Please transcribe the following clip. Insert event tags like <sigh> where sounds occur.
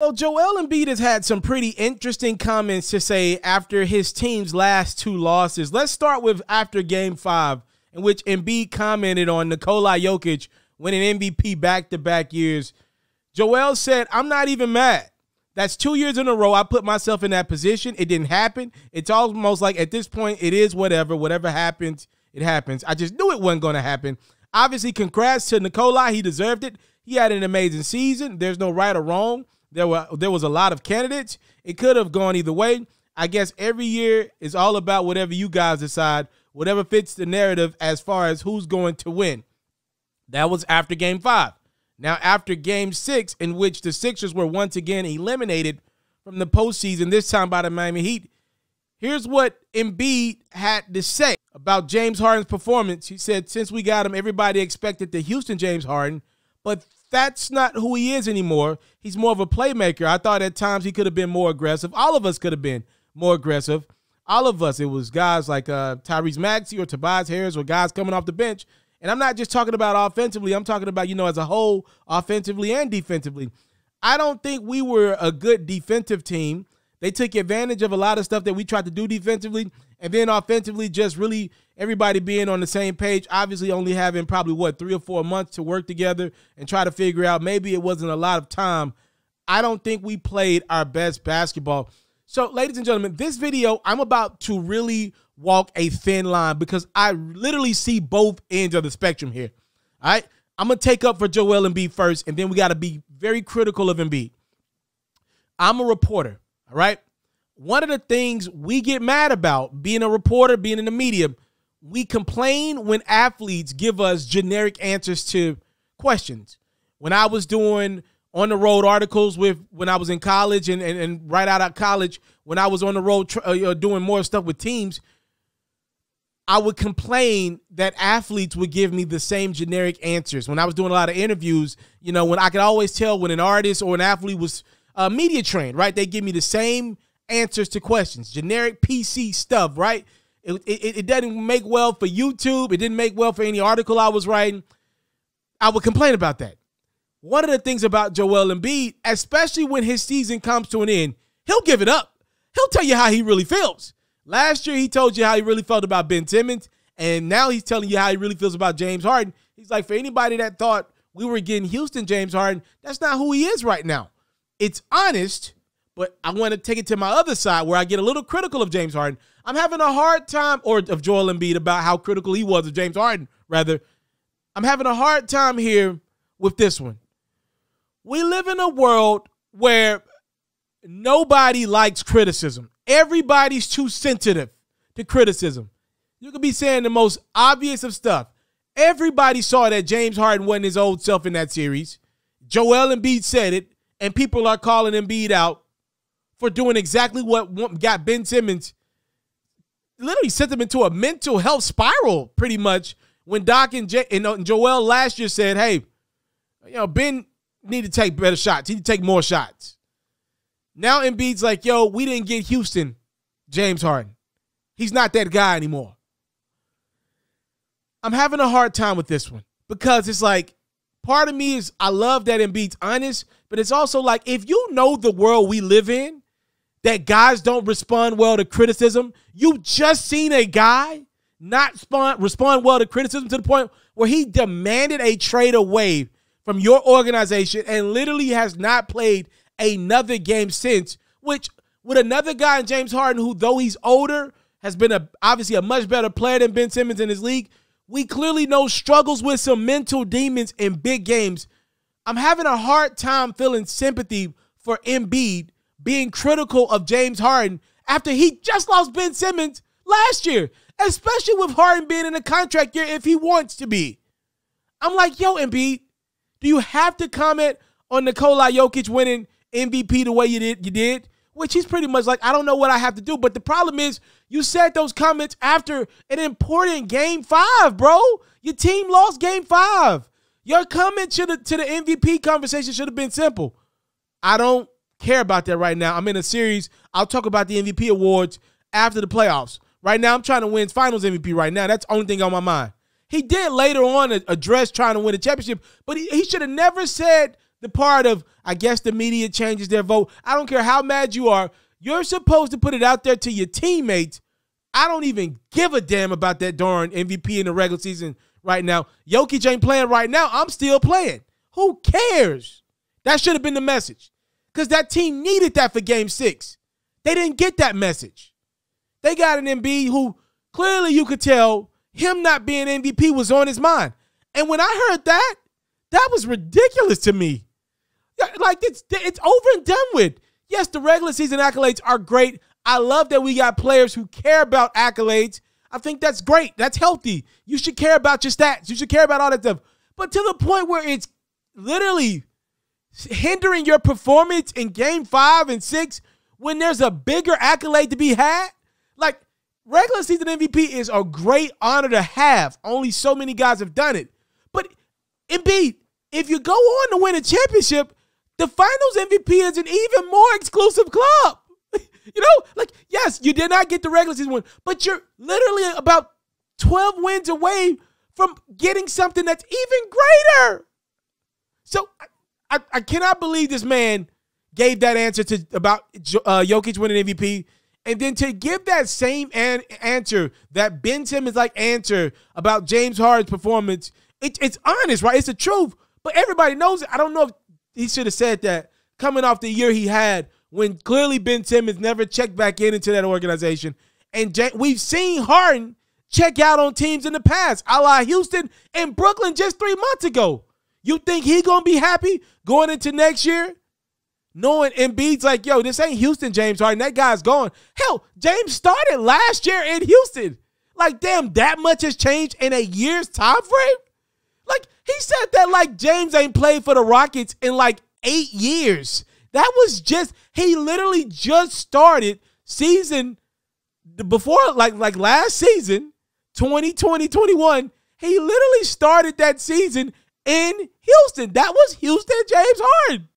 Well, Joel Embiid has had some pretty interesting comments to say after his team's last two losses. Let's start with after game five, in which Embiid commented on Nikola Jokic winning MVP back to back years. Joel said, I'm not even mad. That's two years in a row. I put myself in that position. It didn't happen. It's almost like at this point, it is whatever. Whatever happens, it happens. I just knew it wasn't going to happen. Obviously, congrats to Nikola. He deserved it. He had an amazing season. There's no right or wrong. There were there was a lot of candidates. It could have gone either way. I guess every year is all about whatever you guys decide, whatever fits the narrative as far as who's going to win. That was after game five. Now, after game six, in which the Sixers were once again eliminated from the postseason, this time by the Miami Heat, here's what Embiid had to say about James Harden's performance. He said, Since we got him, everybody expected the Houston James Harden, but that's not who he is anymore. He's more of a playmaker. I thought at times he could have been more aggressive. All of us could have been more aggressive. All of us. It was guys like uh, Tyrese Maxey or Tobias Harris or guys coming off the bench. And I'm not just talking about offensively. I'm talking about, you know, as a whole, offensively and defensively. I don't think we were a good defensive team. They took advantage of a lot of stuff that we tried to do defensively. And then offensively, just really everybody being on the same page, obviously only having probably what three or four months to work together and try to figure out maybe it wasn't a lot of time. I don't think we played our best basketball. So, ladies and gentlemen, this video, I'm about to really walk a thin line because I literally see both ends of the spectrum here. All right. I'm going to take up for Joel Embiid first, and then we got to be very critical of Embiid. I'm a reporter. All right. One of the things we get mad about being a reporter, being in the media, we complain when athletes give us generic answers to questions. When I was doing on the road articles with when I was in college and, and, and right out of college, when I was on the road uh, doing more stuff with teams, I would complain that athletes would give me the same generic answers. When I was doing a lot of interviews, you know, when I could always tell when an artist or an athlete was uh, media trained, right? They give me the same answers to questions, generic PC stuff, right? It, it, it doesn't make well for YouTube. It didn't make well for any article I was writing. I would complain about that. One of the things about Joel Embiid, especially when his season comes to an end, he'll give it up. He'll tell you how he really feels. Last year, he told you how he really felt about Ben Simmons, and now he's telling you how he really feels about James Harden. He's like, for anybody that thought we were getting Houston James Harden, that's not who he is right now. It's honest, but I want to take it to my other side where I get a little critical of James Harden. I'm having a hard time, or of Joel Embiid, about how critical he was of James Harden, rather. I'm having a hard time here with this one. We live in a world where nobody likes criticism. Everybody's too sensitive to criticism. You could be saying the most obvious of stuff. Everybody saw that James Harden wasn't his old self in that series. Joel Embiid said it, and people are calling Embiid out for doing exactly what got Ben Simmons literally sent them into a mental health spiral pretty much when Doc and, J- and uh, Joel last year said, hey, you know, Ben need to take better shots. He need to take more shots. Now Embiid's like, yo, we didn't get Houston, James Harden. He's not that guy anymore. I'm having a hard time with this one because it's like part of me is I love that Embiid's honest, but it's also like if you know the world we live in, that guys don't respond well to criticism. You just seen a guy not respond, respond well to criticism to the point where he demanded a trade away from your organization and literally has not played another game since, which with another guy James Harden, who though he's older, has been a obviously a much better player than Ben Simmons in his league. We clearly know struggles with some mental demons in big games. I'm having a hard time feeling sympathy for Embiid being critical of James Harden after he just lost Ben Simmons last year, especially with Harden being in a contract year if he wants to be. I'm like, yo, Embiid, do you have to comment on Nikola Jokic winning MVP the way you did? You did, which he's pretty much like, I don't know what I have to do. But the problem is, you said those comments after an important game five, bro. Your team lost game five. Your comment to the to the MVP conversation should have been simple. I don't care about that right now. I'm in a series. I'll talk about the MVP awards after the playoffs. Right now, I'm trying to win finals MVP right now. That's the only thing on my mind. He did later on address trying to win a championship, but he, he should have never said the part of, I guess, the media changes their vote. I don't care how mad you are. You're supposed to put it out there to your teammates. I don't even give a damn about that darn MVP in the regular season right now. Jokic ain't playing right now. I'm still playing. Who cares? That should have been the message. Because that team needed that for game six. They didn't get that message. They got an Embiid who clearly you could tell him not being MVP was on his mind. And when I heard that, that was ridiculous to me. Like it's it's over and done with. Yes, the regular season accolades are great. I love that we got players who care about accolades. I think that's great. That's healthy. You should care about your stats. You should care about all that stuff. But to the point where it's literally hindering your performance in game five and six when there's a bigger accolade to be had, like regular season MVP is a great honor to have. Only so many guys have done it. But Embiid, if you go on to win a championship, the finals MVP is an even more exclusive club. <laughs> you know, like, yes, you did not get the regular season win, but you're literally about 12 wins away from getting something that's even greater. So I, I, cannot believe this man gave that answer to about uh, Jokic winning MVP. And then to give that same an- answer that Ben Simmons like answer about James Harden's performance, it, it's honest, right? It's the truth. But everybody knows it. I don't know if he should have said that coming off the year he had when clearly Ben Simmons never checked back in into that organization. And J- we've seen Harden check out on teams in the past, a la Houston and Brooklyn just three months ago. You think he gonna be happy going into next year? Knowing Embiid's like, yo, this ain't Houston, James Harden. That guy's gone. Hell, James started last year in Houston. Like, damn, that much has changed in a year's time frame? Like, he said that like James ain't played for the Rockets in like eight years. That was just he literally just started season before like like last season 2020 21 he literally started that season in Houston. That was Houston James Harden.